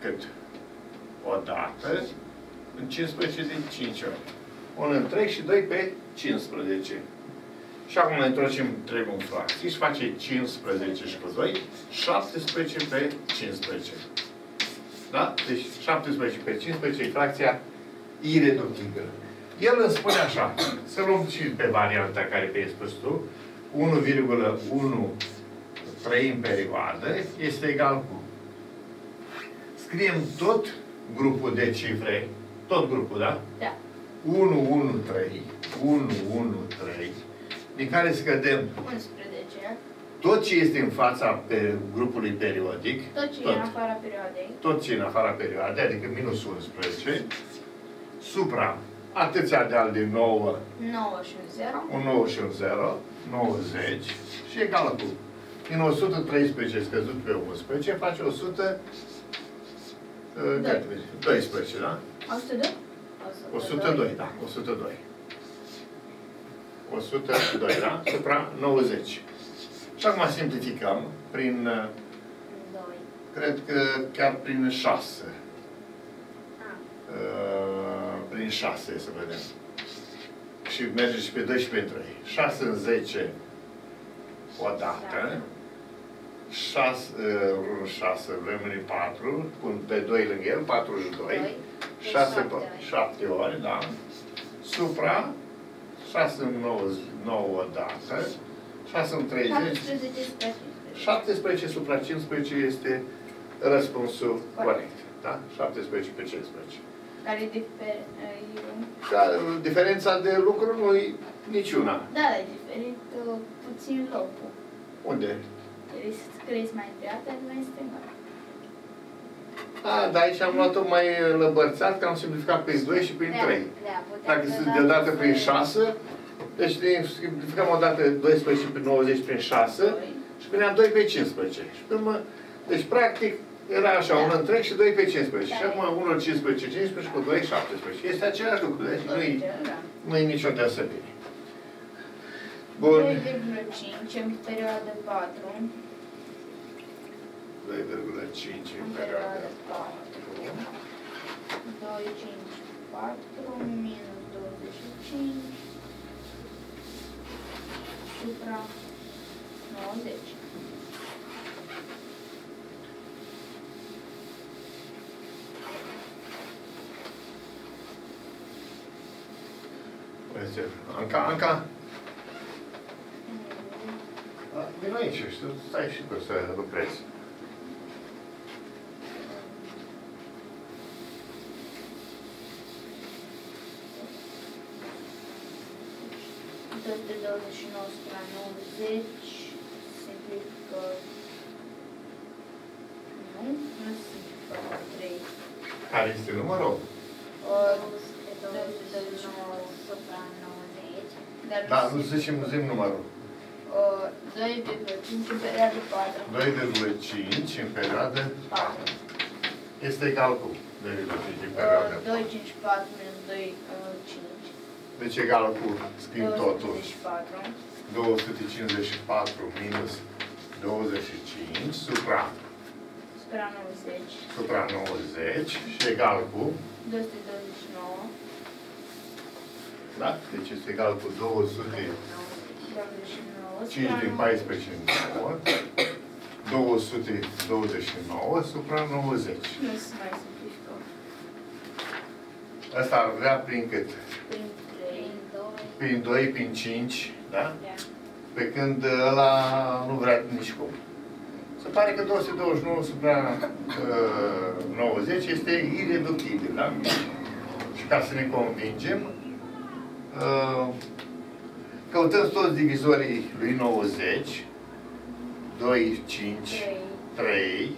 cât? O dată În 15 din 5 ori. 1 întreg și 2 pe 15. Și acum ne întoarcem întregul în fracții și face 15 și cu 2, 17 pe 15. Da? Deci 17 pe 15 e fracția ireductibilă. El îmi spune așa, să luăm și pe varianta care pe spus tu, 1,13 în perioadă este egal cu. Scriem tot grupul de cifre, tot grupul, da? Da. 1, 1, 3, 1, 1, 3, din care scădem 11. Tot ce este în fața pe grupului periodic, Tot ce e în afara perioadei. tot ce e în afara perioadei, adică minus 11, supra atâția de al de 9, 9 și un 0. un 9 și un 0, 90 și egală cu din 113 scăzut pe 11 face 100 uh, Doi. 12, da? 102? 102, da, 102. 102, da? Supra 90. Și acum simplificăm prin, uh, 2. cred că chiar prin 6. A. Uh, prin 6, să vedem. Și merge și pe 2 și pe 3. 6 în 10 o dată. 6, 6 rămâne 4, pun pe 2 lângă el, 42. 2. 6 șapte pe ori. 7 ori, da. Supra 6 în 9, 9 dată. 6 în 30. 17 spre 15. 17 supra 15 este răspunsul Corect. corect. Da? 17 pe 15. Care e difer... e un- Ca, diferența de lucru nu e niciuna. Da, e diferit uh, puțin locul. Unde? El scris mai în dreapta, el mai în stânga. A, dar aici am luat-o mai lăbărțat, că am simplificat prin 2 și prin 3. Da, putem Dacă sunt deodată prin 6, deci ne simplificăm o dată 12 prin 90 prin 6 Doi. și puneam 2 pe 15. Și pe urmă, deci practic era așa, Da. un întreg și 2 pe 15. Da. Și acum 1 15, 15 și cu 2, 17. Este același lucru, deci nu e, Da. nu e nicio deosebire. Bun. 2,5 în perioadă 4. 2,5 în În perioada perioadă 4. 2, 5, 4, minus 25. Supra 90. Este Anca, Anca, vino aici și tu stai și tu să lucrezi. Tot de 29 supra 90. Simplifică. Nu, nu simplifică la 3. Care este numărul? Uh, 229 supra 90. Dar Da, nu zicem, nu zicem numărul. Uh, 2,5 în perioadă 4. 2,5 în perioadă 4. este egal cu 2,5 în perioadă. Uh, 2, 5, 4 minus 2, uh, 5. Deci egal cu, scriu totul, 254. 254 minus 25 supra, Supra 90. supra 90 și egal cu, 229. da? Deci este egal cu 205 29. din 14 în 9, 229 supra 90. Nu se mai simplifică. Asta ar vrea prin cât? Prin 3. Prin 2. Prin 2, prin 5, da? Da. Pe când ăla nu vrea nici cum. Se pare că 229 supra uh, 90 este ireductibil, da? Și ca să ne convingem, uh, căutăm toți divizorii lui 90, 2, 5, 3. 3,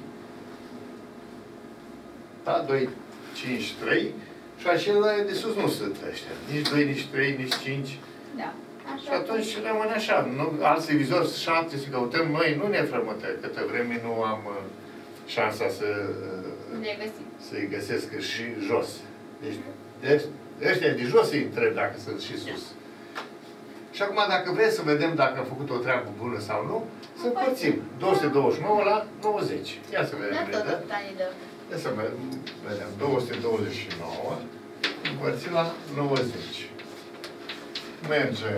da? 2, 5, 3, și acela de sus nu sunt ăștia. Nici 2, nici 3, nici 5. Da. Și atunci rămâne așa, nu, alți televizori șapte să căutăm noi, nu ne frământă, câtă vreme nu am uh, șansa să, uh, Le găsim. să-i găsesc și jos. Deci, de, ăștia de jos îi întreb dacă sunt și sus. Și acum, dacă vreți să vedem dacă am făcut o treabă bună sau nu, să împărțim 229 la 90. Ia să vedem, Da, tot Brenda. atâta ne dă. Ia să vedem. 229 împărțit la 90. Merge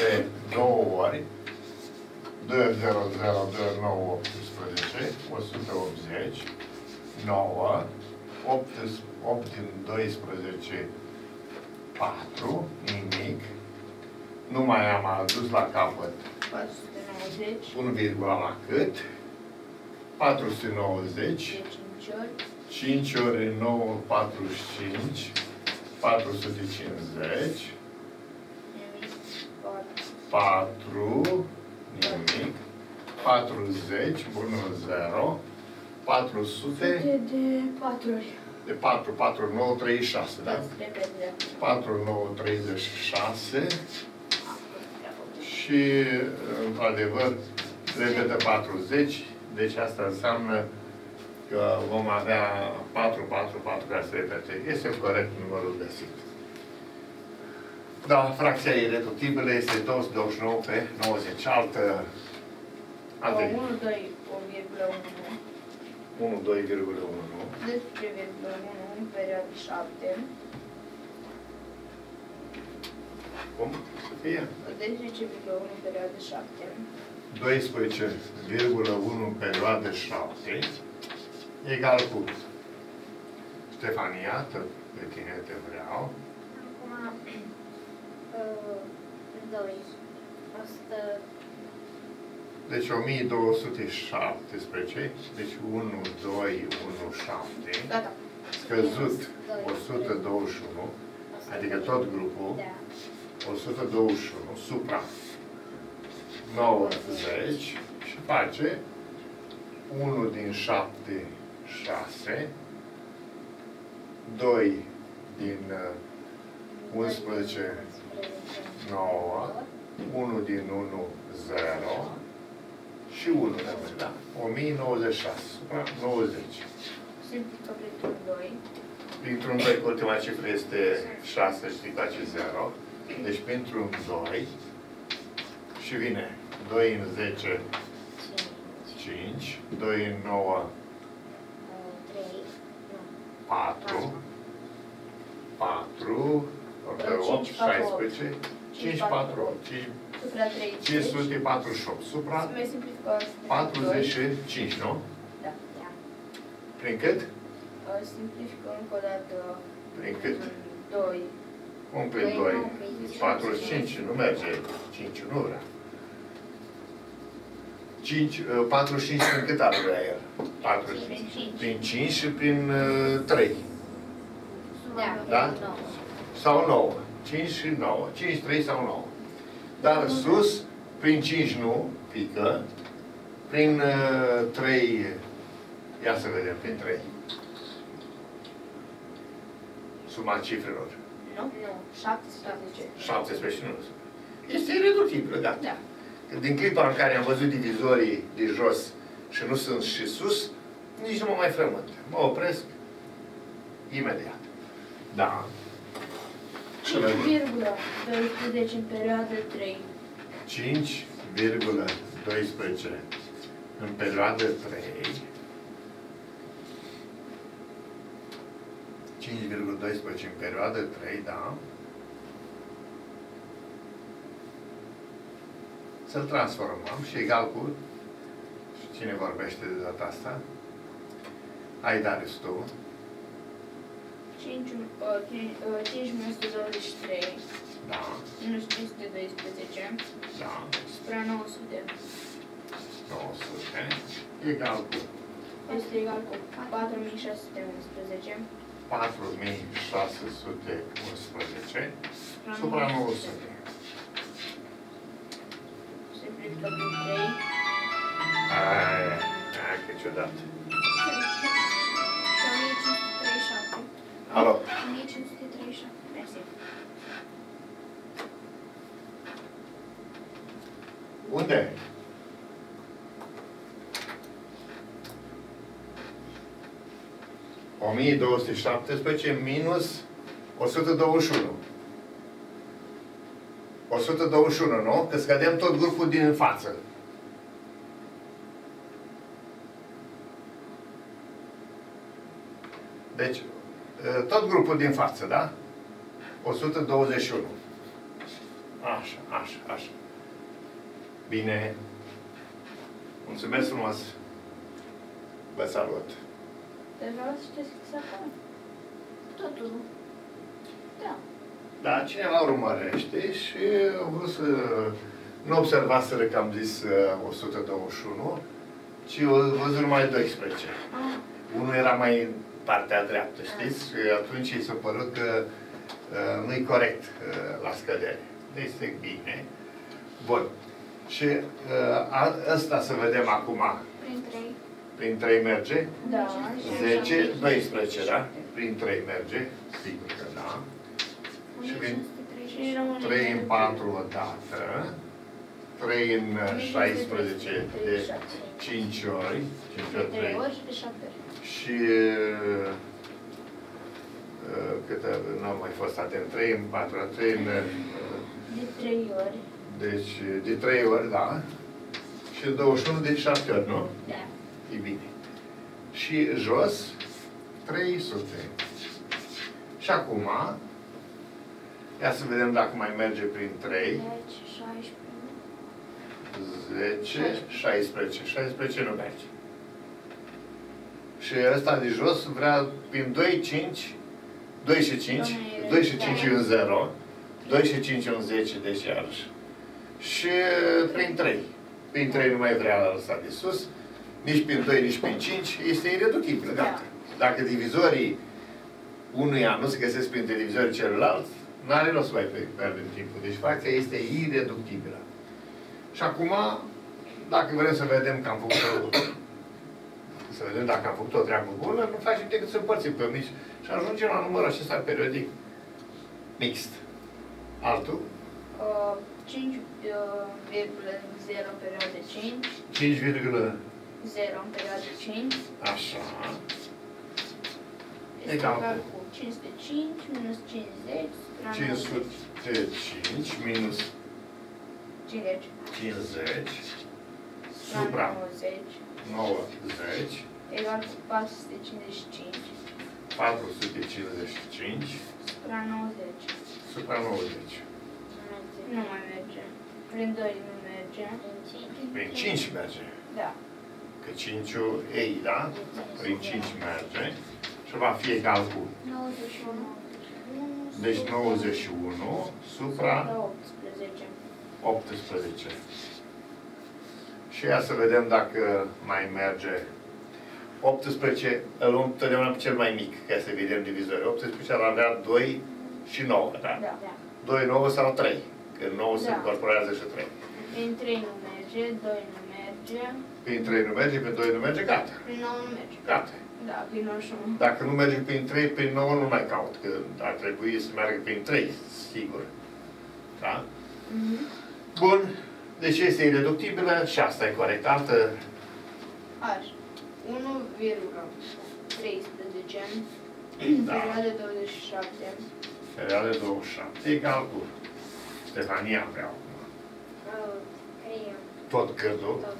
de 2 ori 2, 0, 0, 2, 9, 18, 180, 9, 8, 8 din 12, 4, nimic. Nu mai am adus la capăt 490. 1, virgula la cât? 490, De 5 ori. 5 ori 9, 45, 450, Nimic. 4. 4, nimic, 40, bunul 0, 400 de 4 ori. de 4, 4, 9, 36, da? Da, repede, da. 4, 9, 36 Prea și, într-adevăr, repetă 40, deci asta înseamnă că vom avea 4, 4, 4 care se repete. Este corect numărul găsit. Da, fracția ireductibilă este 229 pe 90. Altă, alte 1, 2, 1,1. 1, 2, 1, 13,1 în perioada 7. Cum să fie? 12,1 în perioada 7. 12,1 în perioadă 7 egal cu Ștefania, tot pe tine te vreau. Acum, uh, 2. 100, Deci 1217, deci 1, 2, 1, 7, Gata. scăzut 121, adică tot grupul, Da. 121 supra 90 și face 1 din 7, 6, 2 din uh, 11, 9, 1 din 1, 0 și 1 rămâne, da? 1096 supra 90. Simplifică printr-un 2. Printr-un 2, ultima cifră este 6, știi, face 0. Deci printr-un 2 și vine 2 în 10, 5, 2 în 9, 3. 4, 4, 8, 5, 4, 16, 5, 4, 8, 5, Supra 30. 548, supra Să mai simplificăm. 45, nu? Da. Da. Prin cât? Uh, Simplificăm încă o dată. Prin cât? 2. Un prin 2, 45, nu merge, 5 nu vrea. 5, 45 prin cât ar vrea el? 45. Prin 5 și prin uh, 3. Da. Da? 9. Sau 9. 5 și 9. 5, 3 sau 9. Dar sus, prin 5 nu, pică. Prin uh, 3, ia să vedem, prin 3. Suma cifrelor. Nu? Nu. 17. 17 nu. Este ireductibil, gata. Da. Că Din clipa în care am văzut divizorii de jos și nu sunt și sus, nici nu mă mai frământ. Mă opresc imediat. Da. Și mai mult. 5,12 în perioada 3. 5,12 în perioadă 3 5,12 în perioadă 3, da. Să-l transformăm și egal cu și cine vorbește de data asta? Ai Darius tu. 5, uh, 5123 Da, minus 512 da. spre 900 900 egal cu. Este egal cu 4611 4611 supra 900. Simplificăm prin 3. Aia, aia, că ciudat. Alo, 1537. Mersi. unde? O mie două sute șaptesprezece minus 121. 121, nu? Că scădem tot grupul din față. Deci, Uh, Tot grupul din față, da? 121. Așa, așa, așa. Bine. Mulțumesc frumos. Vă salut. Deja ce scris acolo? Totul. Da. Da, cineva urmărește și am vrut să nu observaseră că am zis uh, 121, ci o văzut numai 12. Ah, Unul era mai în partea dreaptă, știți? Și atunci i s-a părut că uh, nu-i corect uh, la scădere. Deci este bine. Bun. Și uh, a, ăsta să vedem acum. Prin trei. Prin 3 merge. Da. 10, 12, da? Prin 3 merge. Sigur că da. Și vin Și rămâne 3 în 4 odată. 3 în uh, 16 de 5 ori. 5 De ori 3 3. ori și de 7 ori. Și uh, uh, câte, nu am mai fost atent, 3 în 4, 3 în, uh, De 3 ori. deci de 3 ori, da, și 21 de 7 ori, nu? Da. E bine. Și jos, 300. Și acum, ia să vedem dacă mai merge prin 3, 10, 16. 10, 16, 16 nu merge. Și ăsta de jos vrea prin 2, 5, 2 și 5, Domnule, 2 și 5 da. e un 0, 2 și 5 e un 10, deci iarăși. Și prin 3. Prin 3 nu mai vrea ăsta de sus, nici prin 2, nici prin 5, este ireductibil, gata. Dacă divizorii unuia nu se găsesc printre divizorii celuilalt, nu are rost să mai pe- pierdem timpul. Deci fracția este ireductibilă. Și acum, dacă vrem să vedem că am făcut o, să vedem dacă am făcut o treabă bună, nu facem decât să împărțim pe mici și ajungem la numărul acesta periodic. Mixt. Altul, Uh, 5,0 în perioadă 5, 5, 0 în perioadă 5, așa, este Egal egal cu cu 505 minus 50, la 505 minus 50, 50 la supra. 90, 90 egal cu 455, 455 supra 90. supra 90. Nu mai merge. Prin 2 nu merge. Prin 5 merge. Da. Că 5 ei, da? Prin 5 merge. Și va fi egal cu 91. Deci 91 supra 18. 18. Și ia să vedem dacă mai merge. 18, îl luăm totdeauna pe cel mai mic, ca să vedem divizori. 18 ar avea 2 și 9, da? Da. 2, 9 sau 3. Că 9 se Da. incorporează și 3. Prin 3 nu merge, 2 nu merge, Prin 3 nu merge, prin 2 nu merge, gata. prin 9 nu merge. Gata. Da, prin 91. Dacă nu merge prin 3, prin 9 nu mai caut, că ar trebui să meargă prin 3, sigur. Da? Mhm. Bun. Deci este ireductibilă și asta e corect. Altă Așa. 1,13 Da. perioadă 27 perioadă 27 egal cu Stefania vreau acum. Creiem Tot cârdul. tot.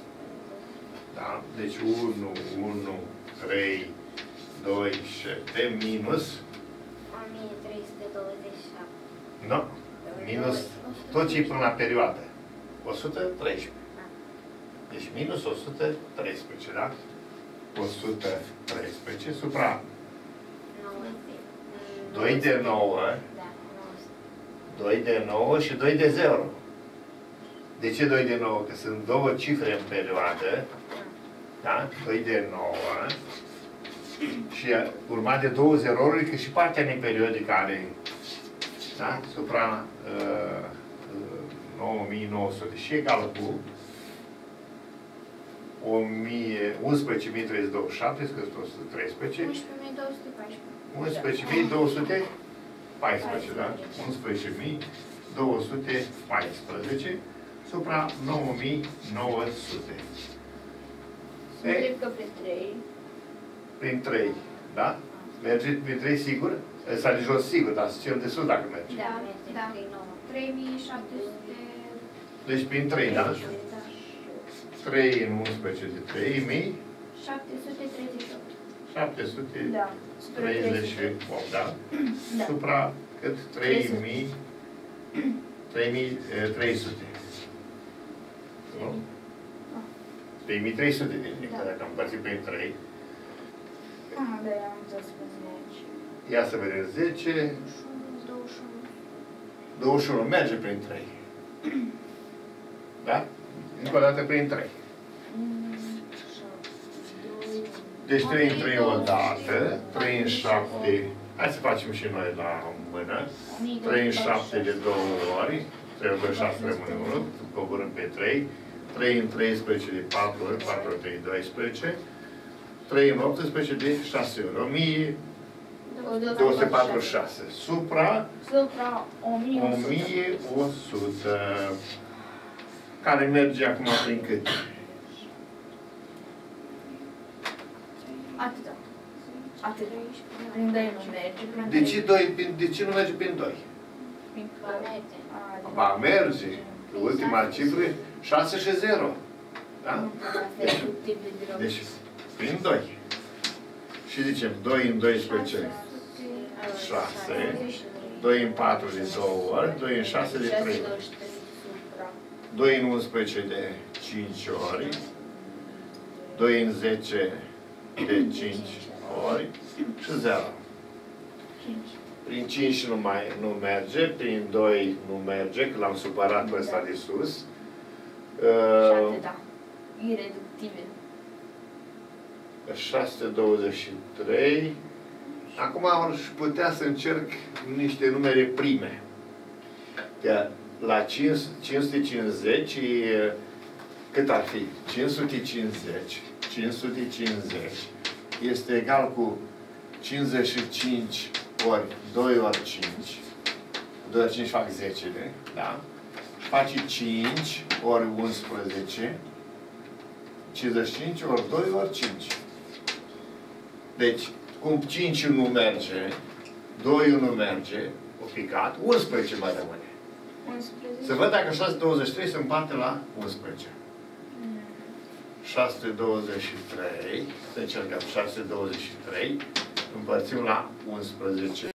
Da? Deci 1, 1, 3, 2, 7 minus. 1327. Nu. Minus tot ce e până la perioadă. 113. Deci minus 113, da? 113 supra 2 de 9, Da, 2 de 9 și 2 de 0. De ce 2 de 9? Că sunt două cifre în perioadă, da? 2 de 9 și urmat de două zerouri, că și partea neperiodică are, da? Supra uh, uh, 9900 și egal cu 1000 11.327, scăs 113, 11214. 11.214, da? 11.214 supra 9.900. Se multiplică prin 3 Prin 3, da? Merge prin 3 sigur? Ăsta de jos sigur, dar cel de sus dacă merge. Da, da. 3700. Deci prin 3, da? 3 în 11 de 3.000, 738. 738, Da. Spre 300. da? Da. Supra cât? 3000, 3300. Nu? Da. 3300 din Da. dacă am împărțit prin 3. Ah, da, am înțeles pe aici. Ia să vedem, 10, 21. 21 merge prin 3. Da? Încă o dată prin 3. Deci 3 în 3 o dată, 3 în 7, hai să facem și noi la mână. 3 în 7 de 2 ori, 3 ori 2, 6 rămâne 1, coborâm pe 3. 3 în 13 de 4 ori, 4 ori 3, 12. 3 în 18 de 6 ori, 1246. Supra Supra 1100. 1100. Care merge acum prin cât? Atâta. Atât. Prin 2 nu merge. Prin De ce, trei- doi, prin- de ce nu merge prin 2? Prin Va merge. A, Va merge. Ultima cifră, 6 și 0. Da? Asta e cu tip de birou. Deci, prin 2. Și zicem, 2 în 12, 6. 2 în 4 de 2 ori, 2 în 6 de 3 ori. 23 supra. 2 în 11 de 5 ori, 2 în 10 de 5 ori și 0. 5. Prin 5 nu, mai, nu merge, prin 2 nu merge, că l-am supărat pe ăsta de sus. Și Uh, atâta. Ireductibil. 623. Acum aș putea să încerc niște numere prime. Că la 5, 550, e- cât ar fi? 550, 550 este egal cu 55 ori 2 ori 5. 2 ori 5 fac 10, de, da? Și face 5 ori 11, 55 ori 2 ori 5. Deci, cum 5 nu merge, 2 nu merge, o picat, 11 mai rămâne. 11. Să văd dacă 623 se împarte la 11. 623, să încercăm 623, împărțim la 11.